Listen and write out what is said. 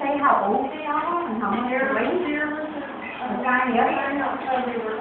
Xây hậu cái đó mình không có reindeer cái này á